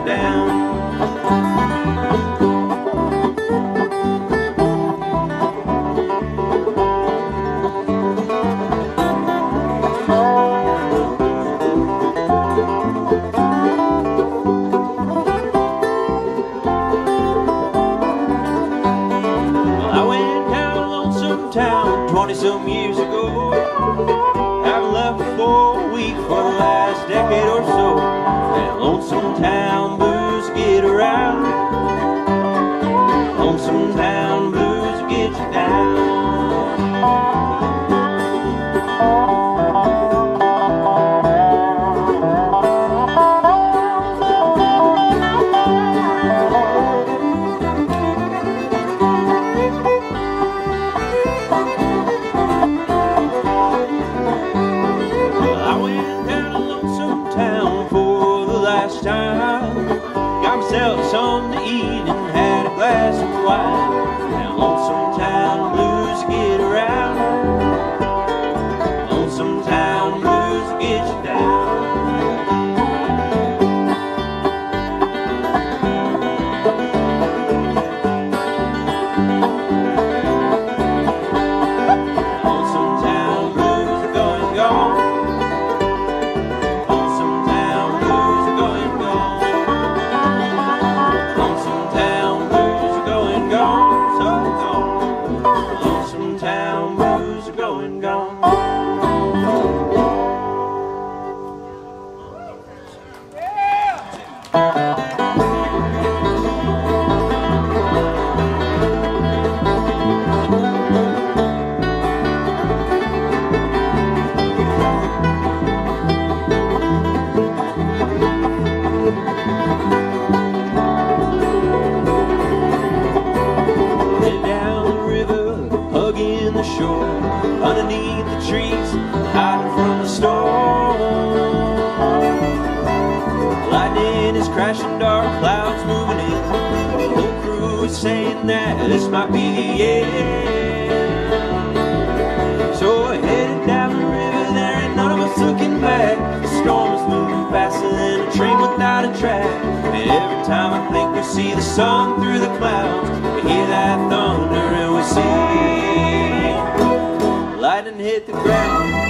down. Hiding from the storm. Lightning is crashing, dark clouds moving in. The whole crew is saying that this might be the end. So I headed down the river, there ain't none of us looking back. The storm is moving faster than a train without a track. And every time I think we see the sun through the clouds, we hear that thunder lightning hit the ground.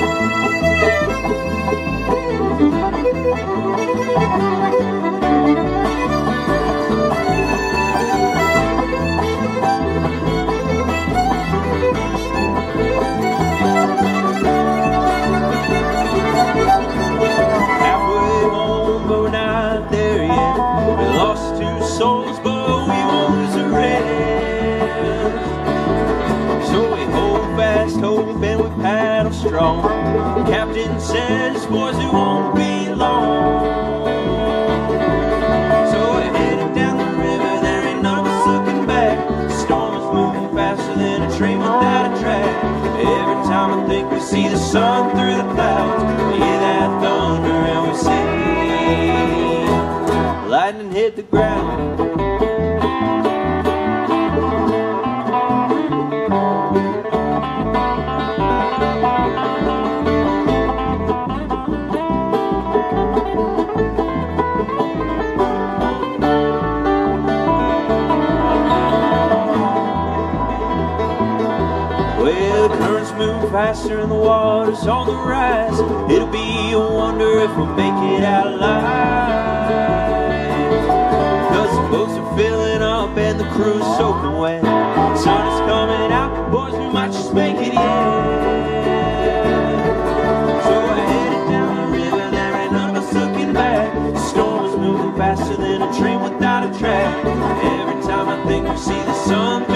Says, boys, it won't be long. So we're headed down the river, there ain't us looking back. The storm is moving faster than a train without a track. Every time I think we see the sun through the clouds, we that thunder and we see lightning hit the ground. Faster and the water's on the rise. It'll be a wonder if we'll make it out alive. Cause the boats are filling up and the crew's soaking wet. Sun is coming out, boys, we might just make it yet. So we're headed down the river, there ain't none of us looking back. The storm is moving faster than a train without a track. Every time I think we see the sun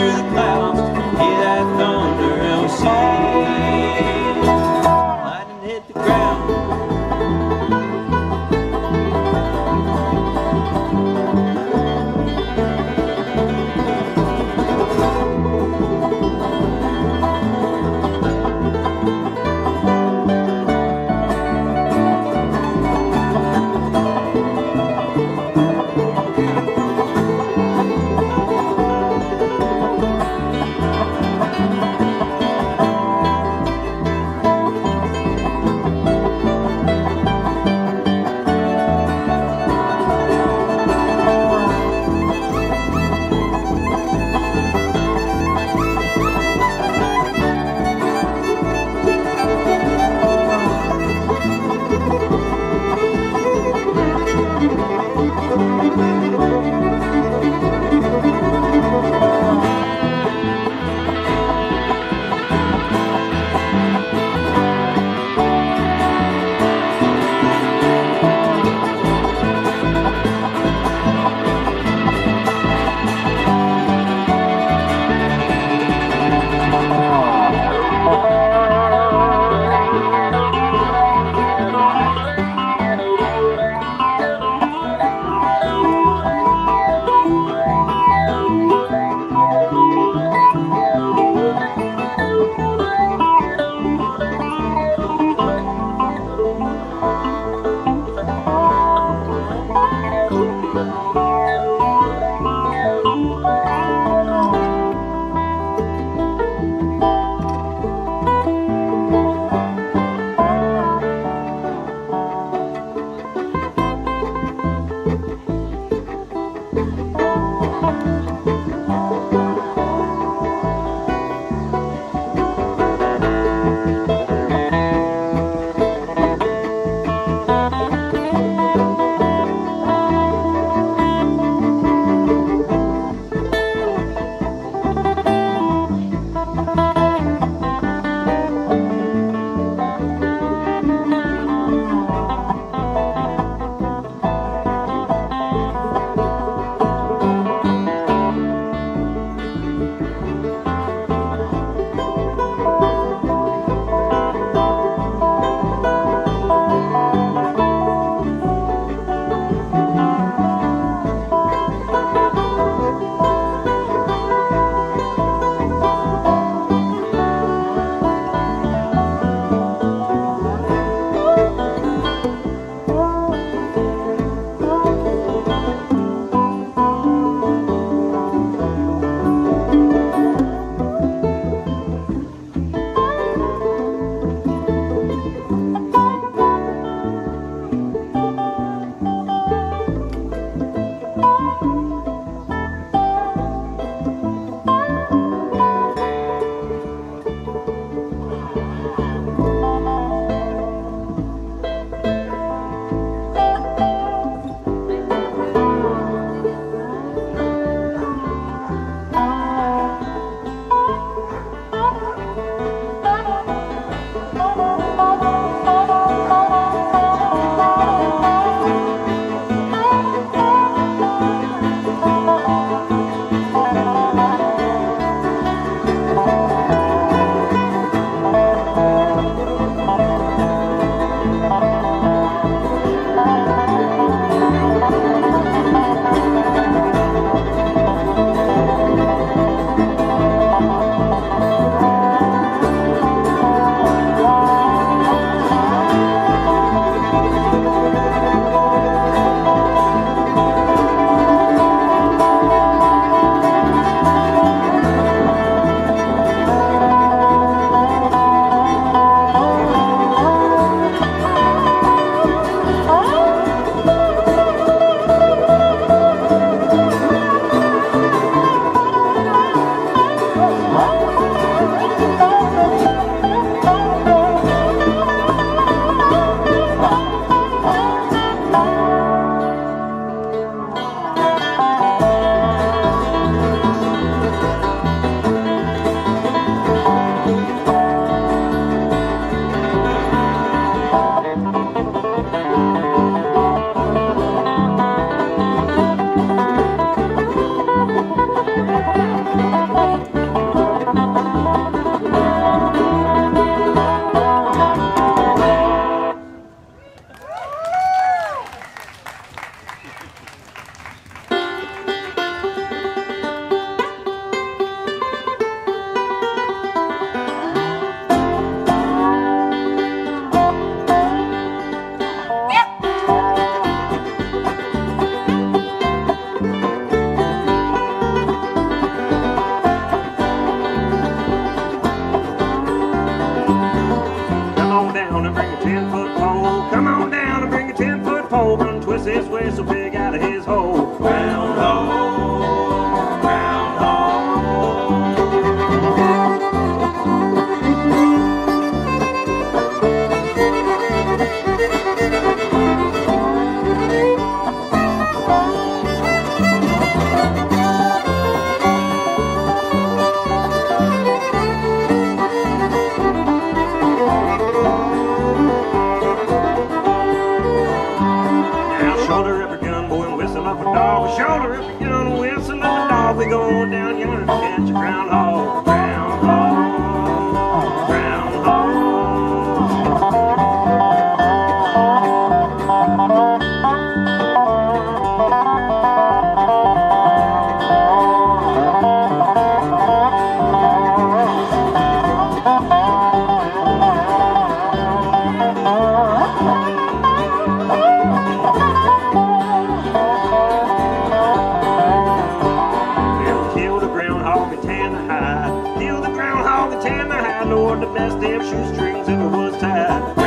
the best damn shoestrings ever was tied.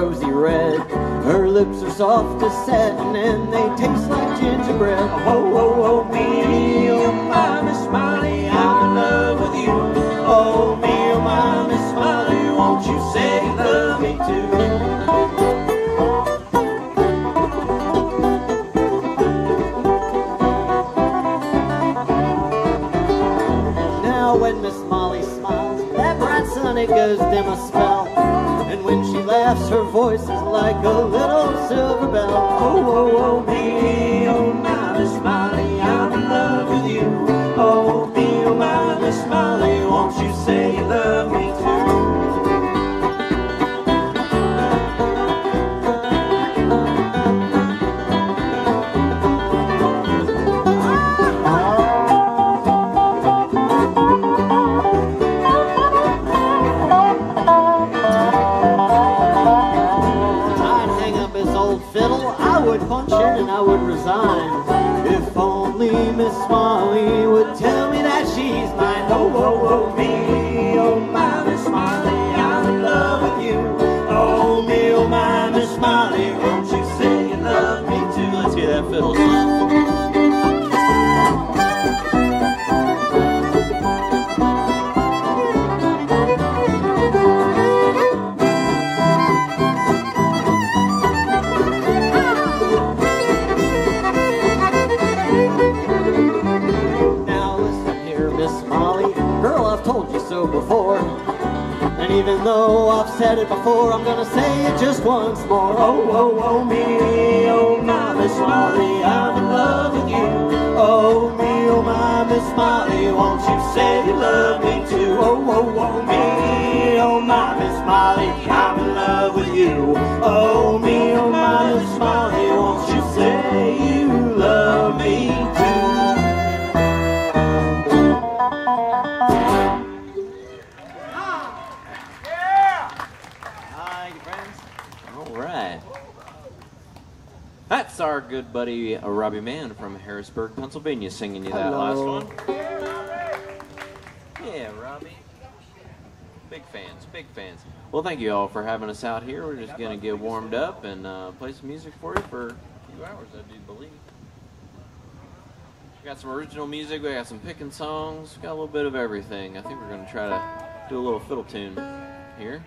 Rosy red. Her lips are soft as satin and they taste like gingerbread. Oh, oh, oh, me, oh, my Miss Molly, I'm in love with you. Oh, me, oh, my Miss Molly, won't you say you love me too? Now, when Miss Molly smiles, that bright sun it goes dim a voice is like a little silver bell. Oh, oh, oh, me, Oh, me, oh, my Miss Molly, I'm in love with you. Oh, me, oh, my Miss Molly, won't you say you love me too? Let's hear that fiddle. Though I've said it before, I'm gonna say it just once more. Oh, oh, oh, me, oh, my Miss Molly, I'm in love with you. Oh, me, oh, my Miss Molly, won't you say you love me too? Oh, oh, oh, me, oh, my Miss Molly, I'm in love with you. Oh, me, oh, my Miss Molly, our good buddy uh, Robbie Mann from Harrisburg, Pennsylvania, singing you that Hello. last one. Yeah, Robbie. Big fans, big fans. Well, thank you all for having us out here. We're just going to get warmed up and uh, play some music for you for a few hours, I do believe. We got some original music, we got some picking songs, we got a little bit of everything. I think we're going to try to do a little fiddle tune here.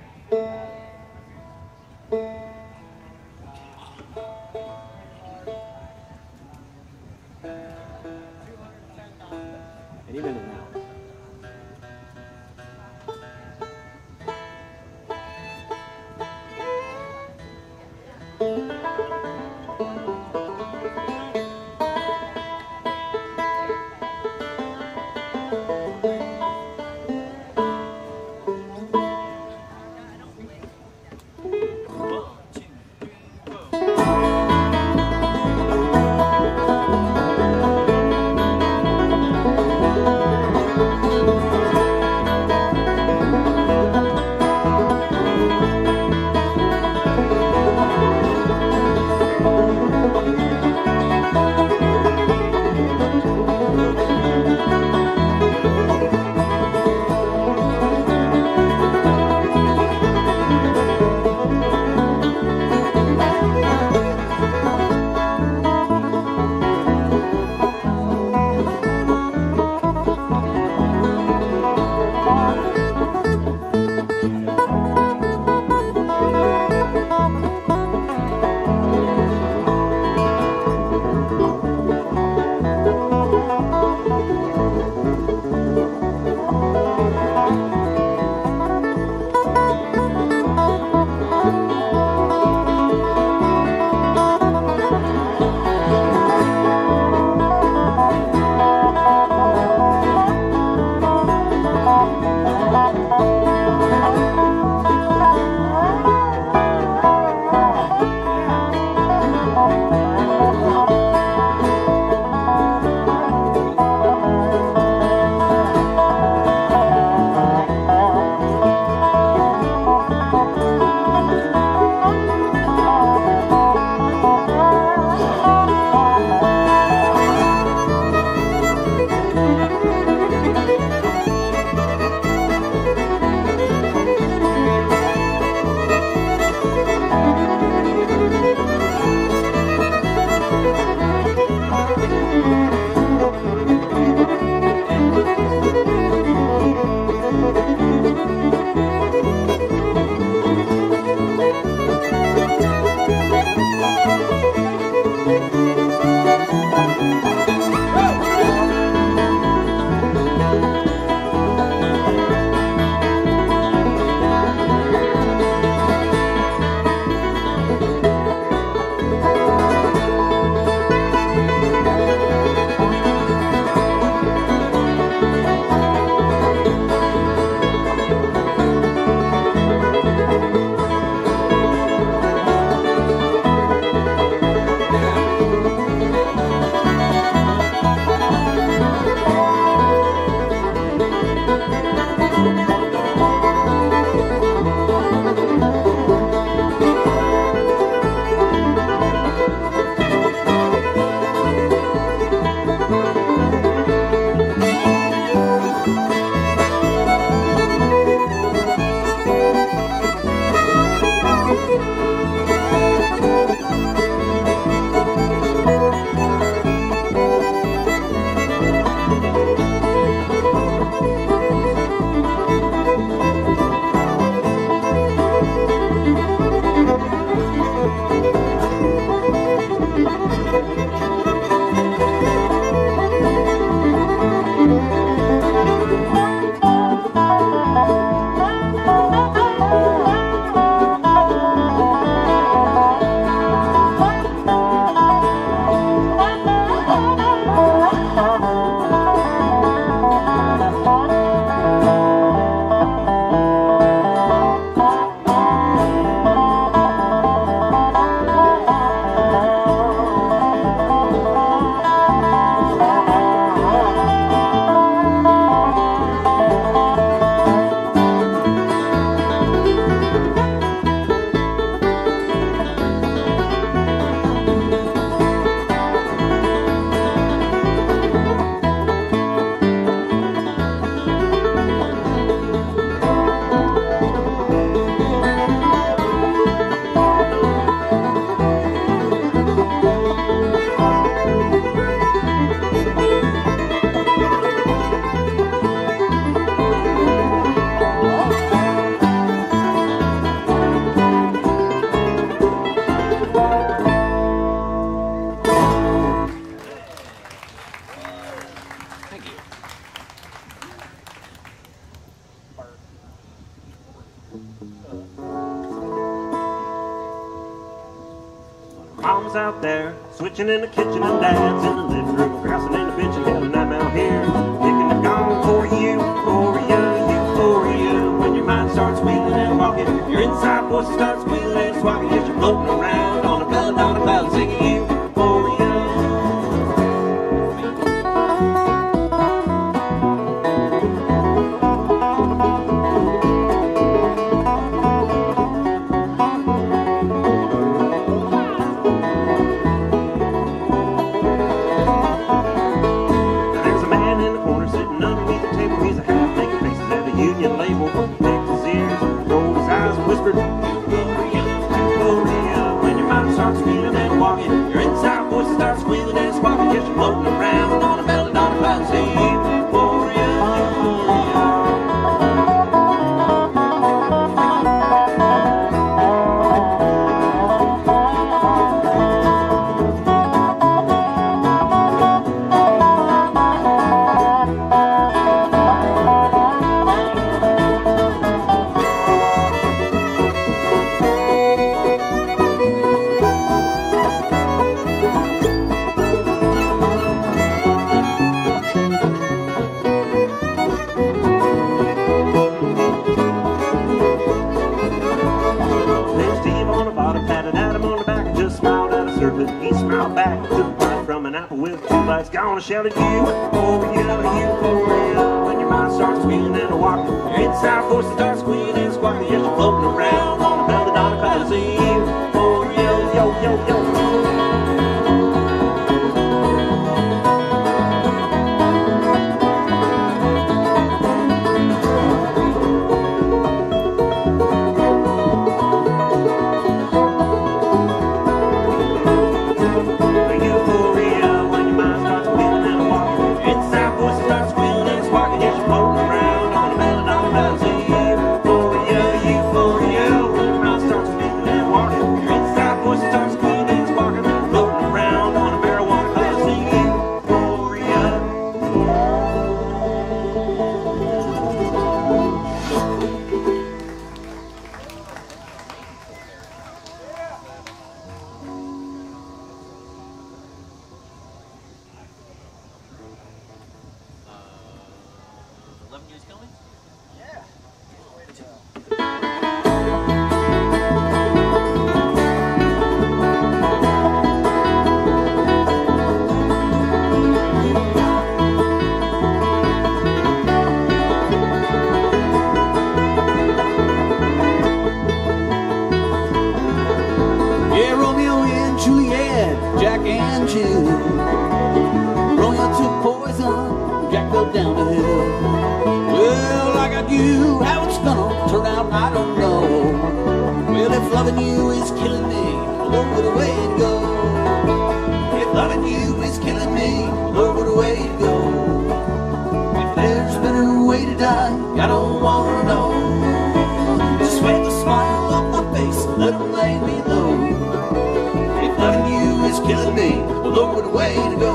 killing me. Well, look way to go.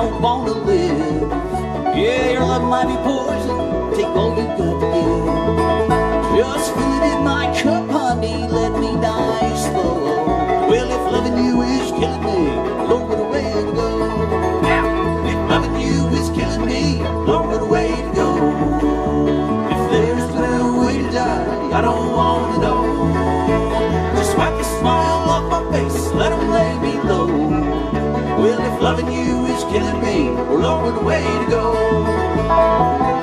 don't wanna live. Yeah, your love might be poison, take all you got to give. Just fill it in my cup, honey, let me die slow. Well, if loving you is killing me, Lord, what a way to go. Now, if loving you is killing me, Loving you is killing me. Well, long way to go.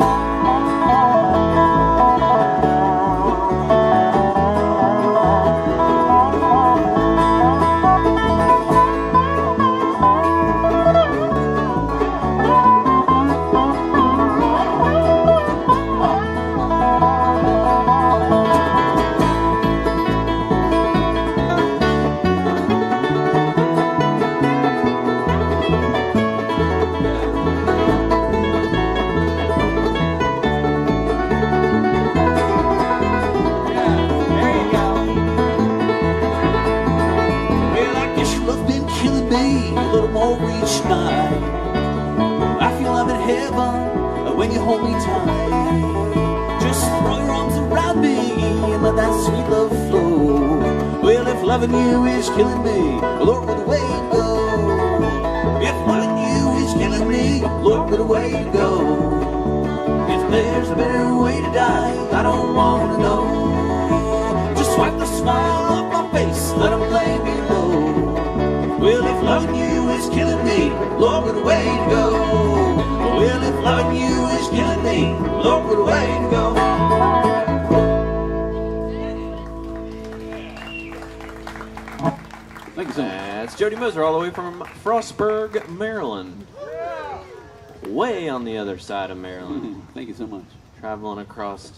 Side of Maryland. Hmm, thank you so much. Traveling across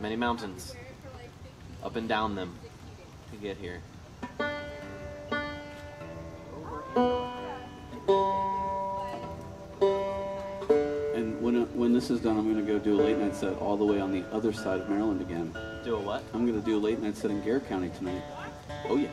many mountains, up and down them to get here. And when uh, when this is done, I'm going to go do a late night set all the way on the other side of Maryland again. Do a what? I'm going to do a late night set in Garrett County tonight. Oh yeah.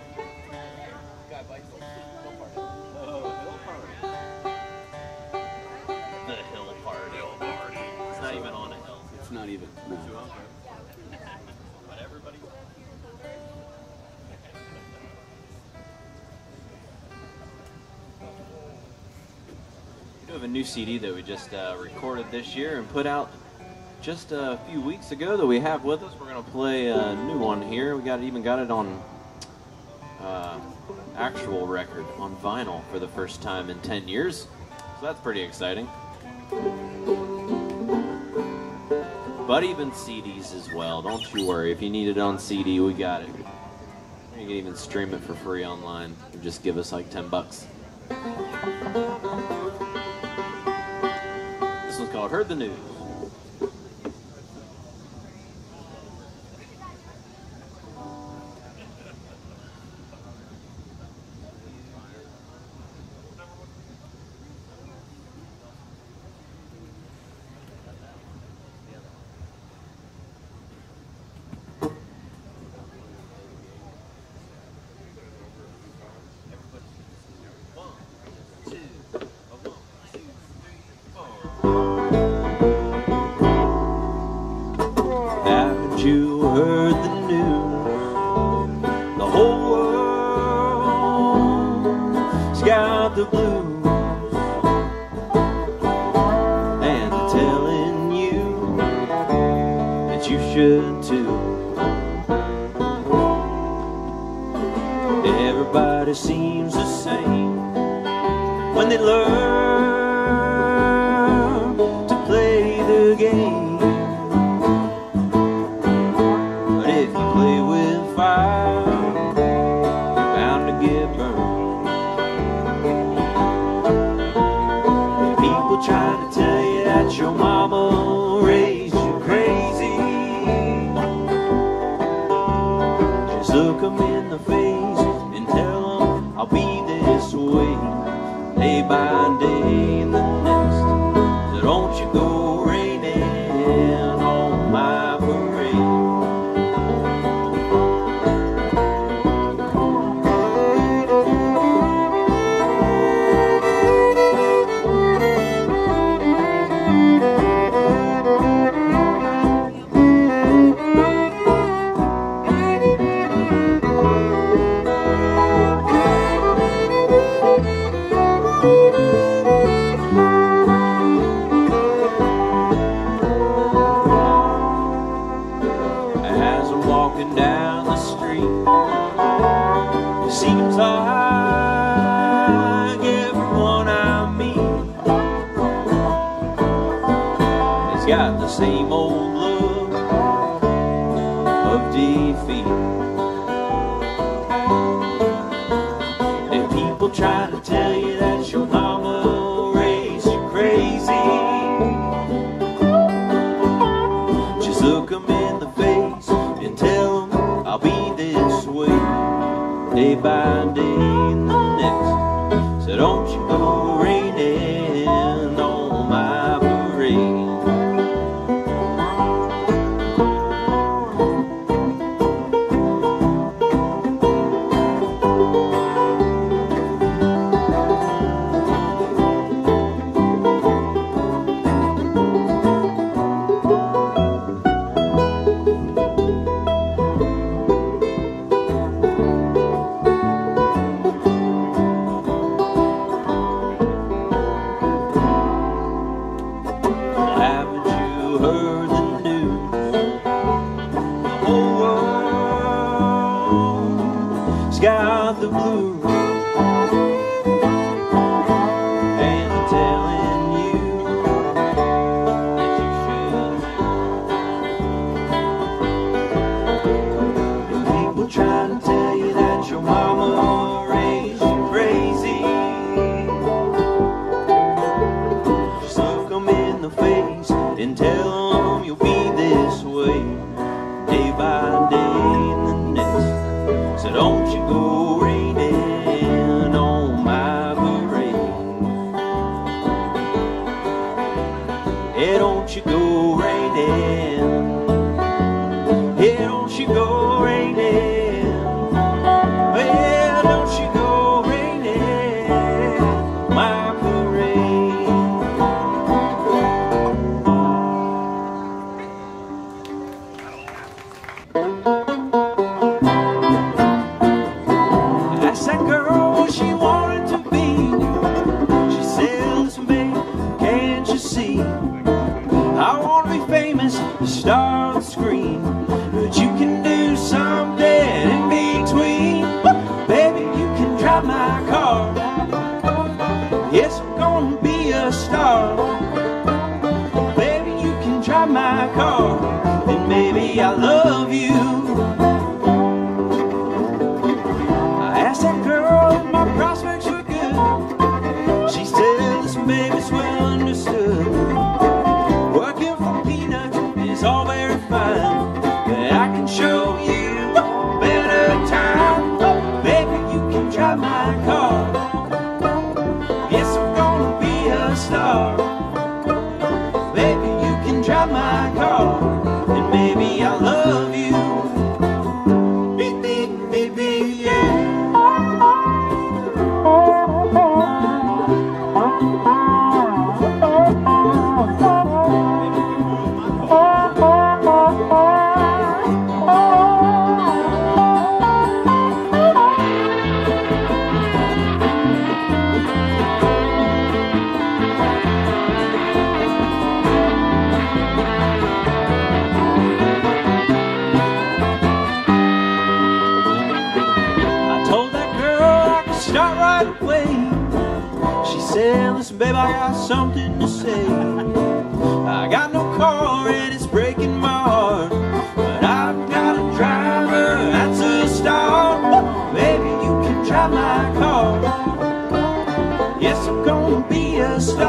CD that we just uh, recorded this year and put out just a few weeks ago that we have with us. We're gonna play a new one here. We got even got it on uh, actual record on vinyl for the first time in 10 years. So that's pretty exciting. But even CDs as well. Don't you worry. If you need it on CD, we got it. You can even stream it for free online. Just give us like 10 bucks. Heard the News. the blue. car, then maybe I love you. stop.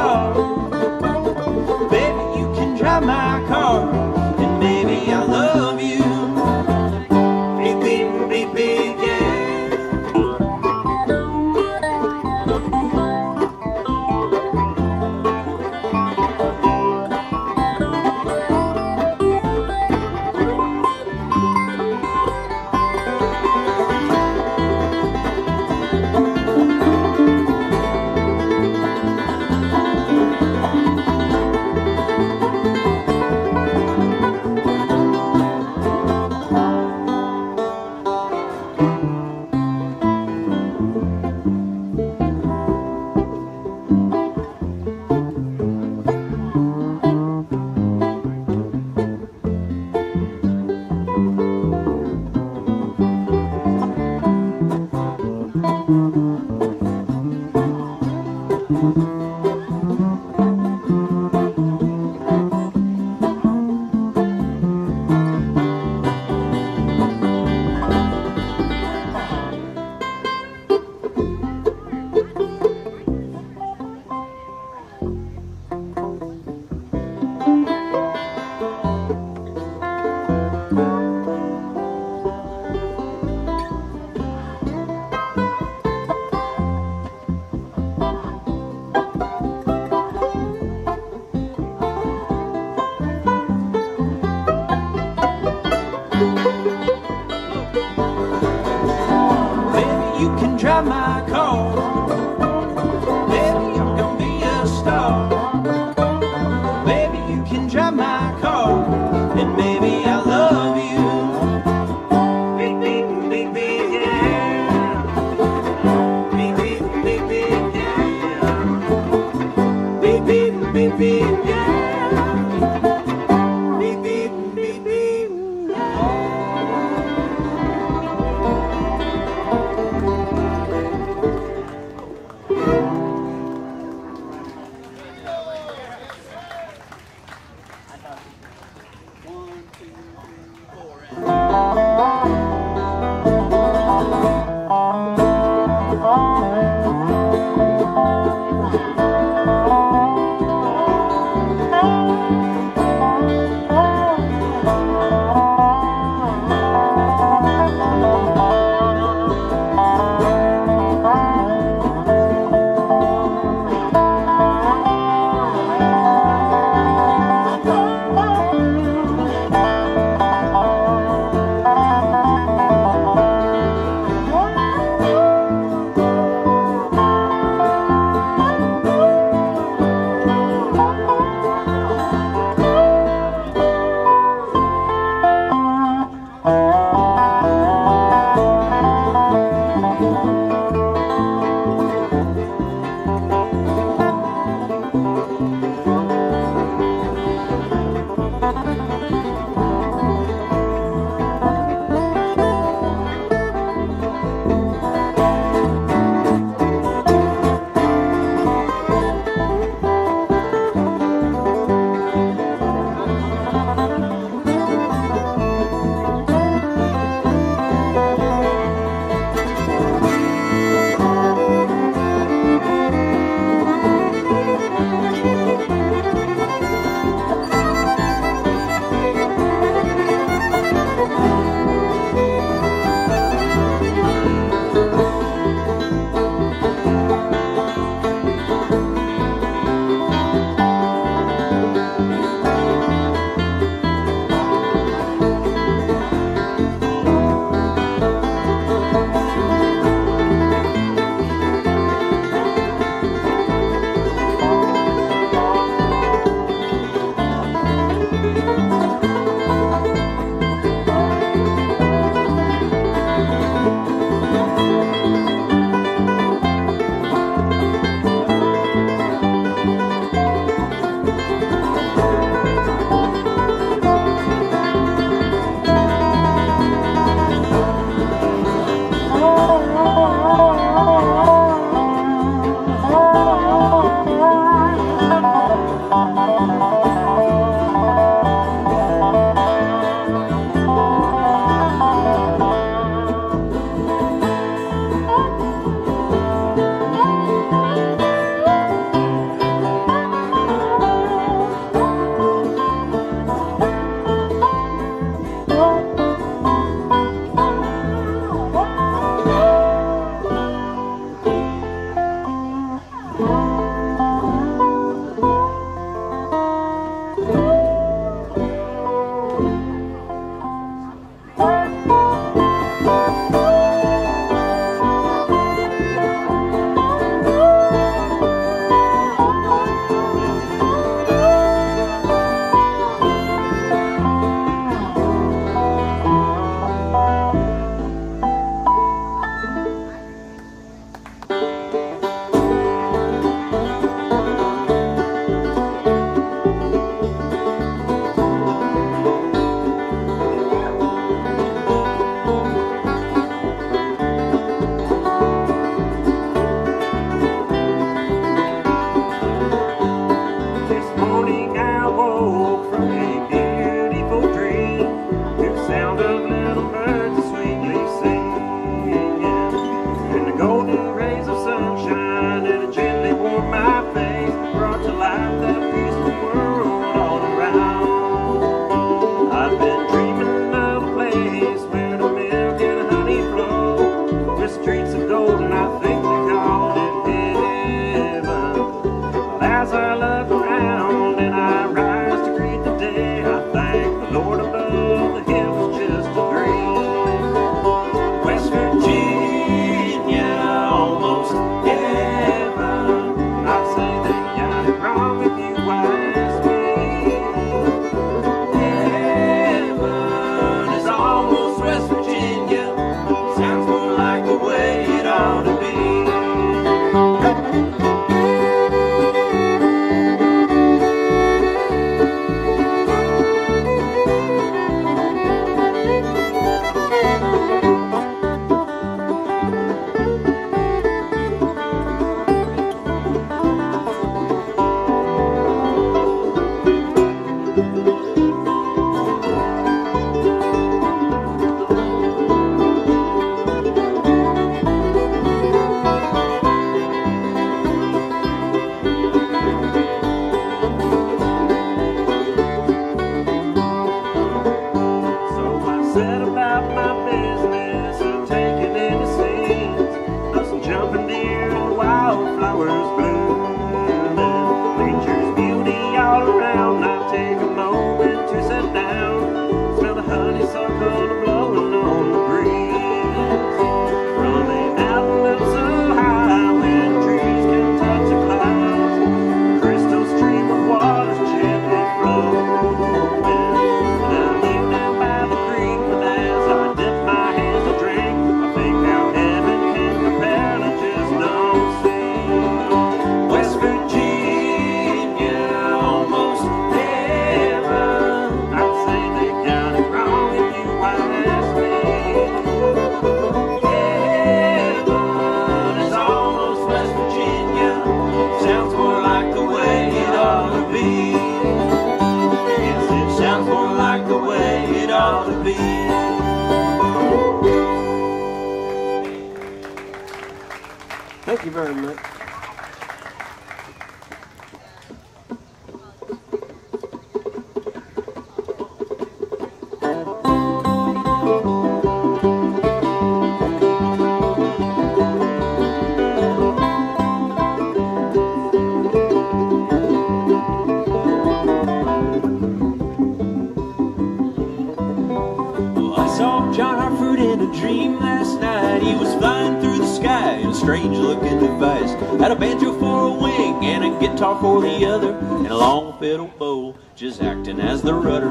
strange looking device. Had a banjo for a wing and a guitar for the other, and a long fiddle bow just acting as the rudder.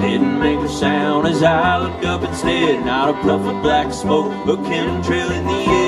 Didn't make a sound as I looked up instead, not a puff of black smoke, but came trailing the air.